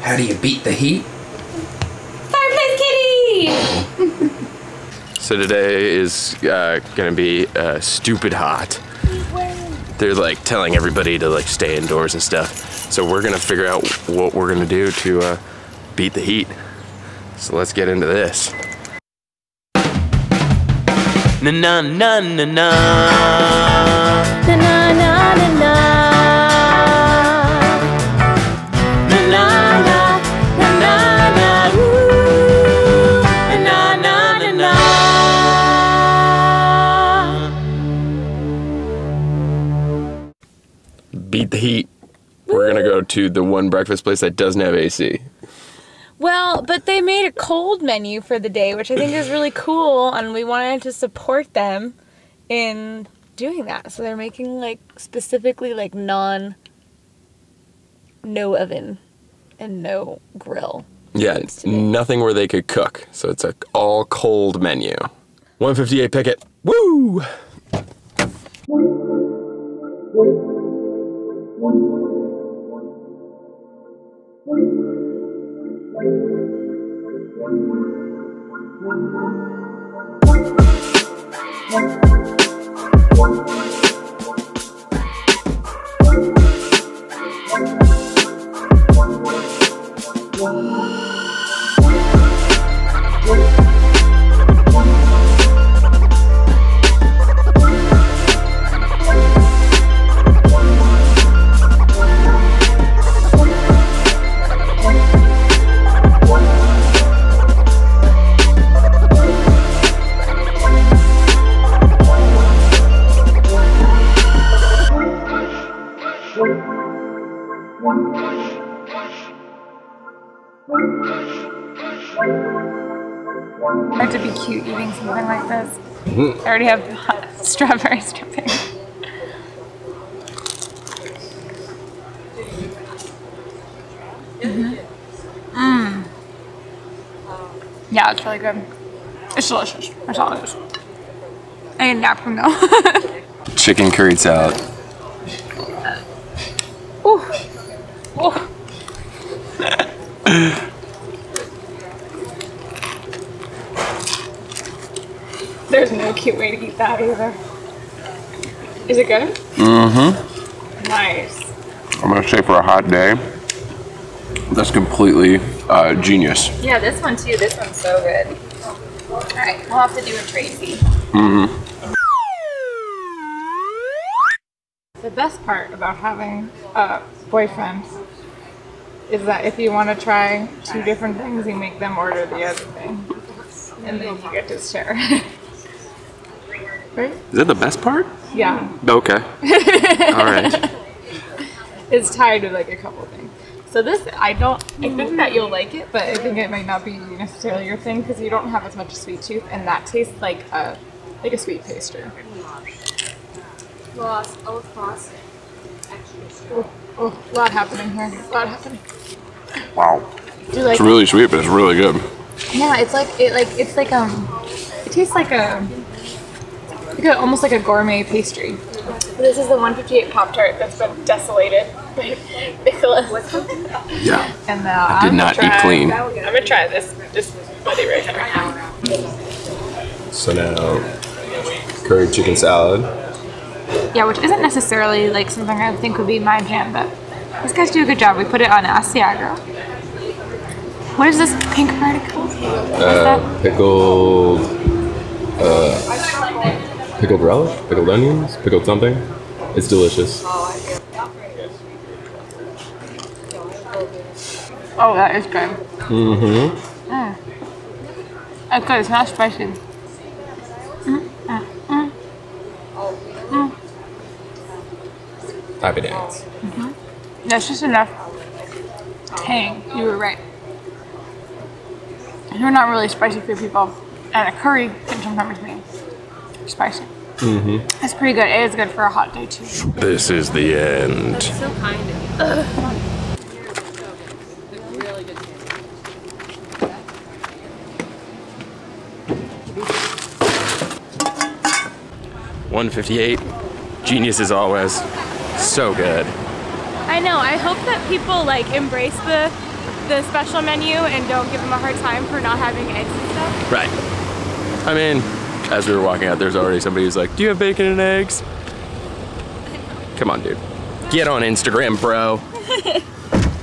How do you beat the heat? Fireplace kitty! So today is uh, gonna be uh, stupid hot. They're like telling everybody to like stay indoors and stuff. So we're gonna figure out what we're gonna do to uh, beat the heat. So let's get into this. Na na na na na. Beat the heat. We're gonna go to the one breakfast place that doesn't have AC. Well, but they made a cold menu for the day, which I think is really cool, and we wanted to support them in doing that. So they're making like specifically like non no oven and no grill. Yeah, nothing where they could cook. So it's a all cold menu. 158 Pickett. Woo! Hard already have hot strawberries dripping. Mm. Yeah, it's really good. It's delicious. That's all it is. I need a nap from though. Chicken curried salad. Cute way to eat that either. Is it good? Mm-hmm. Nice. I'm gonna say for a hot day, that's completely uh, genius. Yeah, this one too. This one's so good. All right, we'll have to do a Tracy. Mm-hmm. The best part about having a boyfriend is that if you want to try two different things, you make them order the other thing, and then you get to share. right? Is that the best part? Yeah. Okay. All right. It's tied with like a couple things. So this, I don't, I think that you'll like it, but I think it might not be necessarily your thing because you don't have as much sweet tooth, and that tastes like a, like a sweet pastry. Lost. Oh, lost. Oh, oh, a lot happening here. A lot happening. Wow. Do you like? It's really sweet, but it's really good. Yeah, it's like it like it's like um, it tastes like a, like a almost like a gourmet pastry. This is the 158 Pop Tart that's been desolated by Nicholas. Yeah. And uh, I I'm did not eat clean. I'm gonna try this this buddy right here. So now, curried chicken salad. Yeah, which isn't necessarily like something I think would be my jam, but these guys do a good job. We put it on Asiago. What is this pink particle? What is that? Uh, pickled, uh, pickled relish, pickled onions, pickled something. It's delicious. Oh, that is good. Mm-hmm. Mm. That's good. It's not spicy. Happy dance. Mhm. That's just enough tang. You were right. They're not really spicy food people, and a curry can sometimes be spicy. Mm-hmm. It's pretty good. It is good for a hot day too. This is the end. So kind of you. Really. One fifty-eight. Genius as always. So good. I know. I hope that people like embrace the the special menu and don't give them a hard time for not having eggs and stuff. Right. I mean, as we were walking out, there's already somebody who's like, "Do you have bacon and eggs?" Come on, dude. Get on Instagram, bro.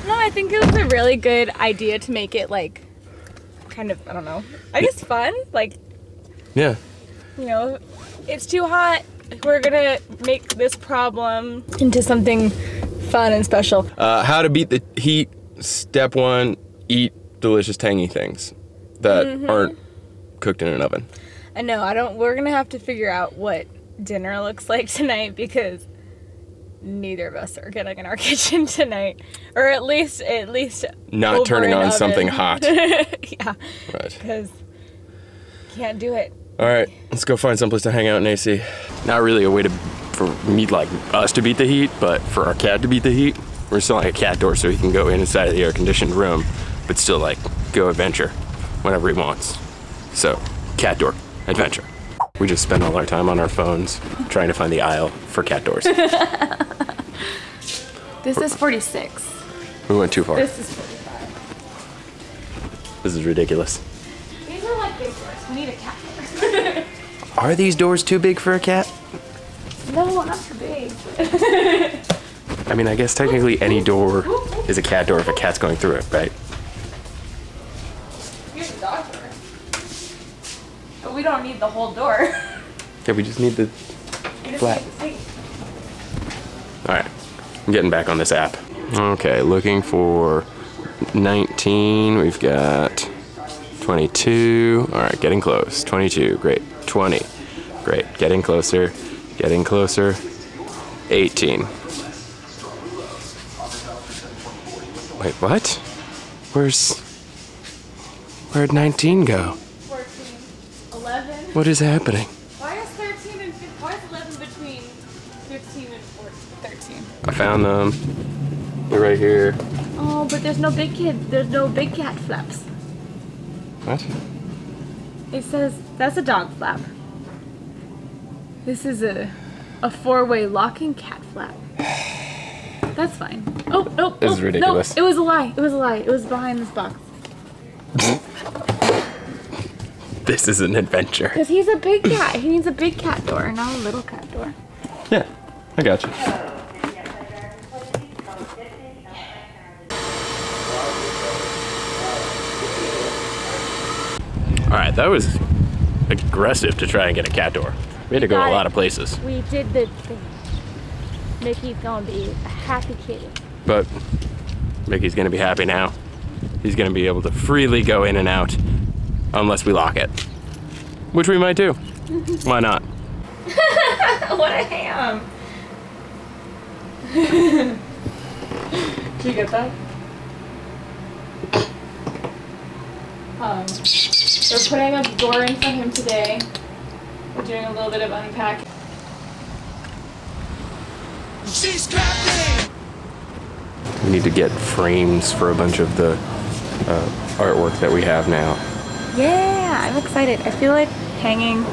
No, I think it was a really good idea to make it like kind of I don't know. I guess fun. Like, Yeah. you know, it's too hot. We're gonna make this problem into something fun and special. Uh, how to beat the heat. Step one: eat delicious, tangy things that aren't cooked in an oven. I know, I don't we're gonna have to figure out what dinner looks like tonight because neither of us are getting in our kitchen tonight. Or at least at least Not over turning an on oven. something hot. yeah. Right. Because can't do it. All right, let's go find someplace to hang out in AC. Not really a way to for me like us to beat the heat, but for our cat to beat the heat, we're installing a cat door so he can go inside of the air conditioned room, but still like go adventure whenever he wants. So, cat door adventure. We just spend all our time on our phones trying to find the aisle for cat doors. This is 46. we went too far. This is 45. This is ridiculous. These are like big doors. We need a cat door. Are these doors too big for a cat? no, not too big. I mean, I guess technically any door is a cat door if a cat's going through it, right? Here's the dog door. But we don't need the whole door. Yeah, we just need the Flat. need the seat. All right, I'm getting back on this app. Okay, looking for 19. We've got 22. All right, getting close. 22, great. 20, great. Getting closer, getting closer. 18. Wait, what? Where's. Where'd 19 go? 14, 11. What is happening? Why is 13 and 15? Why is 11 between 15 and 14? 13. I found them. They're right here. Oh, but there's no big kid. There's no big cat flaps. What? It says that's a dog flap. This is a a four-way locking cat flap. That's fine. Oh no! This is oh, ridiculous. No, it was a lie. It was a lie. It was behind this box. This is an adventure. Cause he's a big cat. He needs a big cat door, not a little cat door. Yeah, I got you. All right, that was aggressive to try and get a cat door. We had to go got a it. lot of places, We did the thing. Mickey's gonna be a happy kitty. but Mickey's gonna be happy now. He's gonna be able to freely go in and out, unless we lock it, which we might do. Why not? what a ham! Did you get that? Um, we're putting a door in for him today. We're doing a little bit of unpacking. She's captain! We need to get frames for a bunch of the uh, artwork that we have now. Yeah, I'm excited. I feel like hanging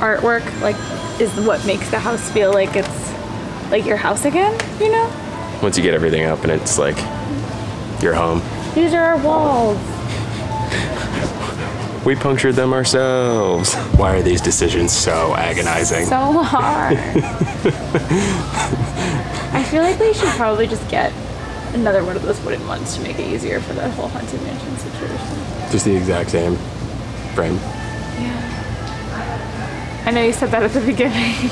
artwork like is what makes the house feel like it's like your house again, you know? Once you get everything up and it's like your home. These are our walls. We punctured them ourselves. Why are these decisions so agonizing? So hard. I feel like we should probably just get another one of those wooden ones to make it easier for the whole haunted mansion situation. Just the exact same frame. I know you said that at the beginning.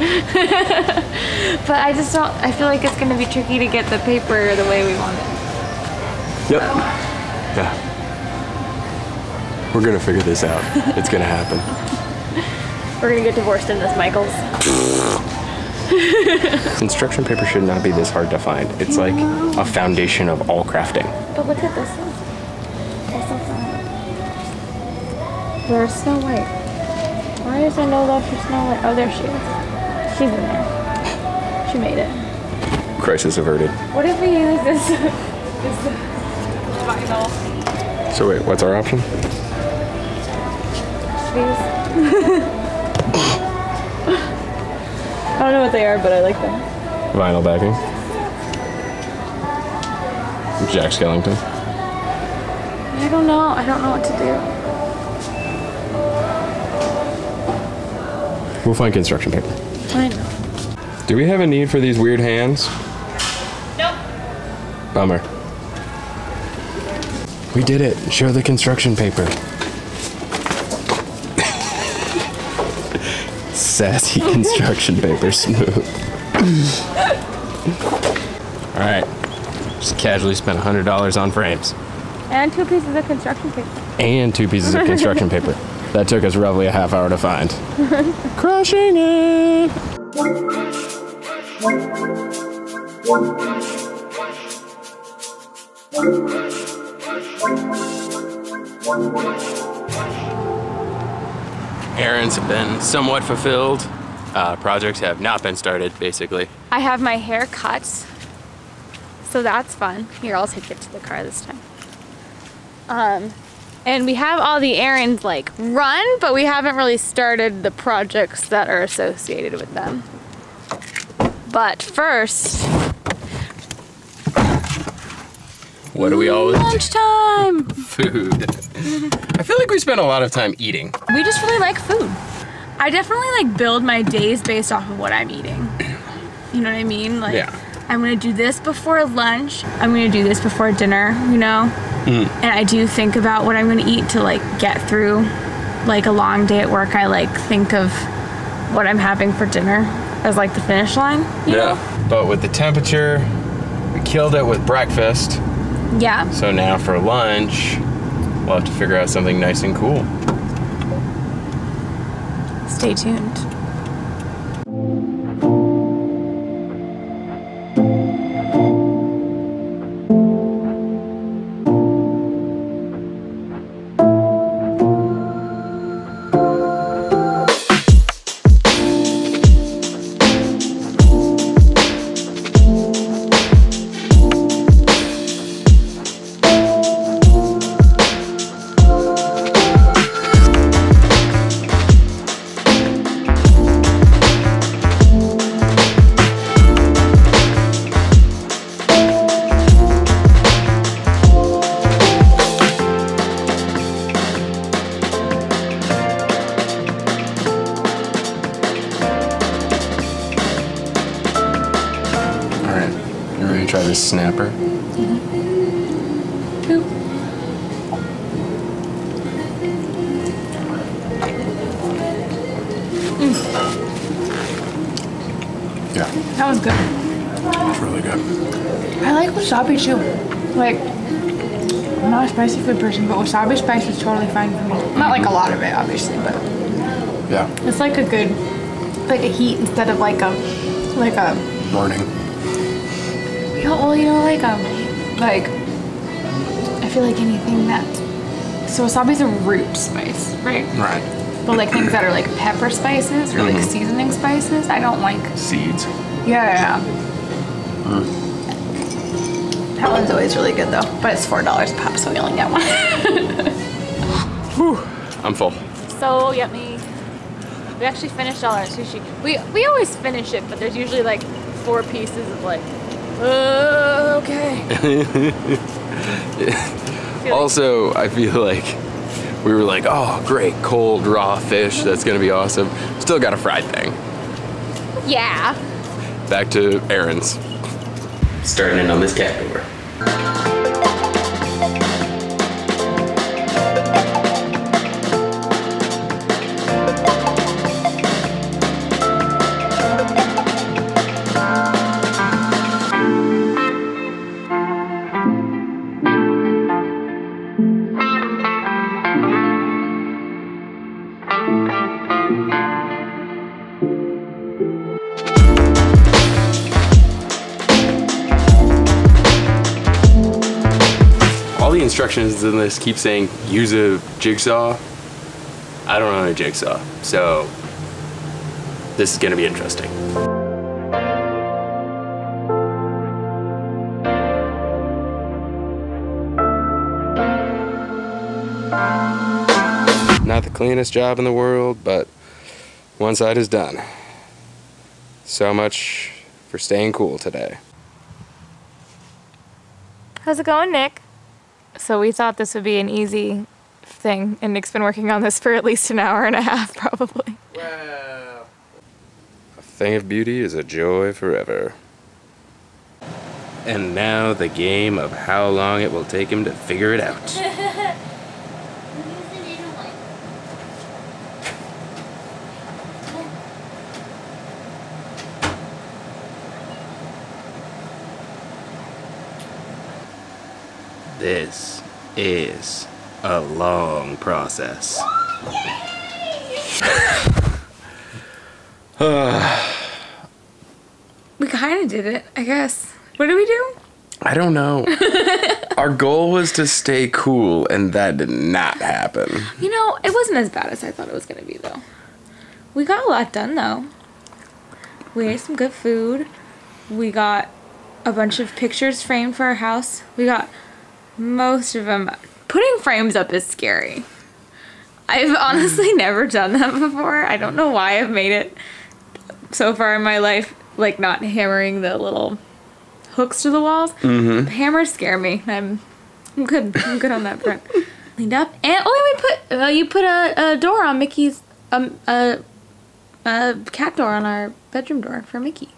but I just don't I feel like it's gonna be tricky to get the paper the way we want it. Yep. Yeah. We're gonna figure this out. It's gonna happen. We're gonna get divorced in this Michaels. Instruction paper should not be this hard to find. It's like a foundation of all crafting. But look at this Where's Snow White? Why is there no love for Snow White? Oh, there she is. She's in there. She made it. Crisis averted. What if we use this, this vinyl? So wait, what's our option? These. I don't know what they are, but I like them. Vinyl backing. Jack Skellington. I don't know. I don't know what to do. We'll find construction paper. I know. Do we have a need for these weird hands? Nope. Bummer. We did it. Show the construction paper. Sassy construction paper smooth. All right. Just casually spent $100 on frames And two pieces of construction paper. and two pieces of construction paper. That took us roughly a half hour to find. Crushing it. Errands have been somewhat fulfilled. Uh, projects have not been started, basically. I have my hair cut. So that's fun. Here, I'll take it to the car this time. Um, and we have all the errands like run, but we haven't really started the projects that are associated with them. But first, What do we always lunchtime. Food. I feel like we spend a lot of time eating. We just really like food. I definitely like build my days based off of what I'm eating. You know what I mean? Like Yeah. I'm gonna do this before lunch. I'm gonna do this before dinner, you know? Mm. And I do think about what I'm gonna eat to like get through like a long day at work. I like think of what I'm having for dinner as like the finish line. you know? But with the temperature, we killed it with breakfast. Yeah. So now for lunch, we'll have to figure out something nice and cool. Stay tuned. You ready to try this snapper? Hmm. Yeah, That was good. it's really good. I like wasabi too. Like, I'm not a spicy food person, but wasabi spice is totally fine for me. Not like a lot of it, obviously, but Yeah, it's like a good, like a heat instead of like a, like a, morning. You know, well, you know, like um, like, I feel like anything that, so wasabi is a root spice, right? Right. But like things that are like pepper spices or like seasoning spices, I don't like. Seeds. Yeah, yeah, yeah. That one's always really good though, but it's four dollars a pop, so we only get one. I'm full. so yummy. We actually finished all our sushi. We we always finish it, but there's usually like four pieces of like, uh, okay. Also, I feel like we were like, oh, great, cold, raw fish. That's gonna be awesome. Still got a fried thing. yeah. Back to errands. Starting in on this cat door. Instructions in this keep saying use a jigsaw. I don't own a jigsaw, so this is gonna be interesting. Not the cleanest job in the world, but one side is done. So much for staying cool today. How's it going, Nic? So we thought this would be an easy thing, and Nic's been working on this for at least an hour and a half, probably. A thing of beauty is a joy forever. And now the game of how long it will take him to figure it out. This is a long process. We kind of did it, I guess. What did we do? I don't know. Our goal was to stay cool, and that did not happen. You know, it wasn't as bad as I thought it was going to be, though. We got a lot done, though. We ate some good food. We got a bunch of pictures framed for our house. We got most of them. Putting frames up is scary. I've honestly never done that before. I don't know why I've made it so far in my life, like not hammering the little hooks to the walls. Mm-hmm. Hammers scare me. I'm, I'm good. I'm good on that front. Cleaned up, and oh, we put uh, you put a, a door on Mickey's um a a cat door on our bedroom door for Mickey.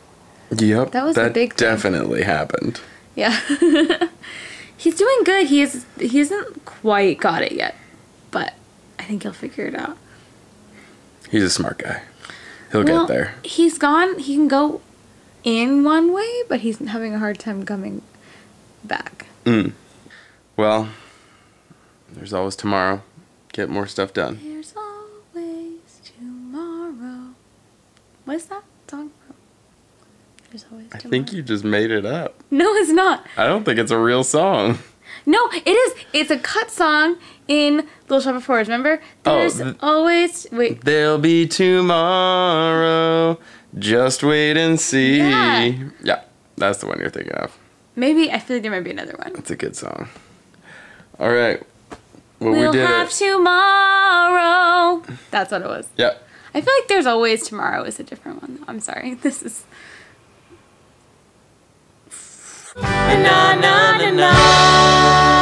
Yep. That was a big thing. definitely happened. Yeah. He's doing good. He is he hasn't quite got it yet, but I think he'll figure it out. He's a smart guy. He'll Well, get there. He's gone. He can go in one way, but he's having a hard time coming back. Mm. Well, there's always tomorrow. Get more stuff done. There's always tomorrow. What is that? There's always I think you just made it up. No, it's not. I don't think it's a real song. No, it is. It's a cut song in Little Shop of Horrors. Remember? Oh, There's th- always wait. There'll be tomorrow. Just wait and see. Yeah. Yeah, that's the one you're thinking of. Maybe I feel like there might be another one. It's a good song. All right. Well, we'll we did have it. tomorrow. That's what it was. Yeah. I feel like there's always tomorrow is a different one. I'm sorry. This is. Na na na na.